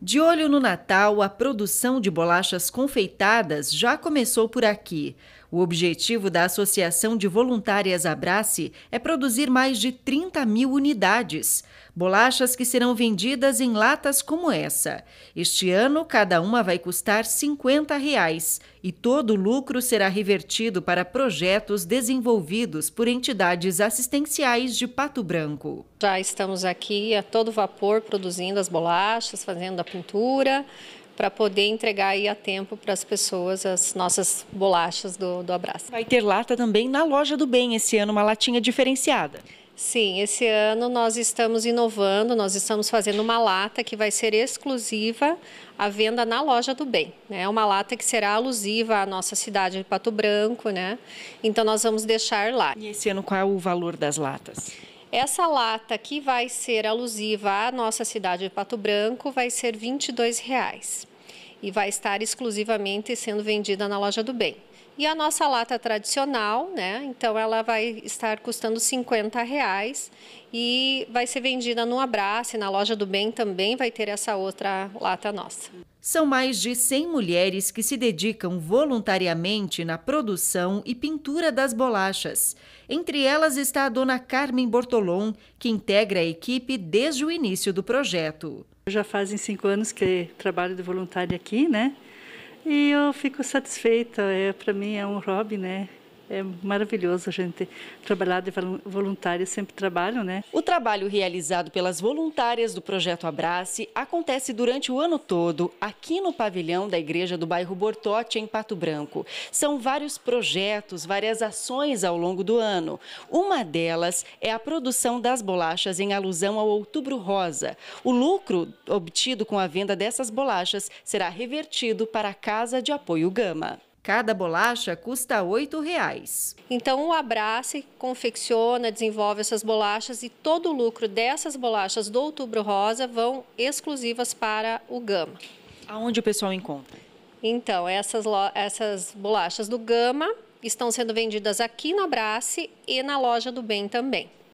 De olho no Natal, a produção de bolachas confeitadas já começou por aqui. O objetivo da Associação de Voluntárias Abrace é produzir mais de 30 mil unidades. Bolachas que serão vendidas em latas como essa. Este ano, cada uma vai custar 50 reais, e todo o lucro será revertido para projetos desenvolvidos por entidades assistenciais de Pato Branco. Já estamos aqui a todo vapor produzindo as bolachas, fazendo a pintura para poder entregar aí a tempo para as pessoas as nossas bolachas do, do Abraço. Vai ter lata também na loja do bem esse ano, uma latinha diferenciada. Sim, esse ano nós estamos inovando, nós estamos fazendo uma lata que vai ser exclusiva à venda na loja do bem. É né? uma lata que será alusiva à nossa cidade de Pato Branco, né? Então nós vamos deixar lá. E esse ano qual é o valor das latas? Essa lata que vai ser alusiva à nossa cidade de Pato Branco vai ser 22 reais e vai estar exclusivamente sendo vendida na loja do bem. E a nossa lata tradicional, né? Então ela vai estar custando 50 reais e vai ser vendida no Abraço e na loja do Bem também vai ter essa outra lata nossa. São mais de 100 mulheres que se dedicam voluntariamente na produção e pintura das bolachas. Entre elas está a dona Carmen Bortolom, que integra a equipe desde o início do projeto. Já fazem cinco anos que trabalho de voluntária aqui, né? E eu fico satisfeita, é, para mim é um hobby, né? É maravilhoso a gente trabalhar de voluntária, sempre trabalho, né? O trabalho realizado pelas voluntárias do Projeto Abrace acontece durante o ano todo aqui no pavilhão da Igreja do bairro Bortote, em Pato Branco. São vários projetos, várias ações ao longo do ano. Uma delas é a produção das bolachas em alusão ao Outubro Rosa. O lucro obtido com a venda dessas bolachas será revertido para a Casa de Apoio Gama. Cada bolacha custa R$ reais. Então o Abrace confecciona, desenvolve essas bolachas e todo o lucro dessas bolachas do Outubro Rosa vão exclusivas para o Gama. Aonde o pessoal encontra? Então, essas, essas bolachas do Gama estão sendo vendidas aqui no Abrace e na loja do Bem também.